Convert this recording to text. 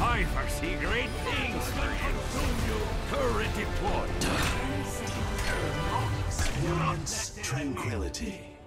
I foresee great things for you. Turret deployed. Experience tranquility.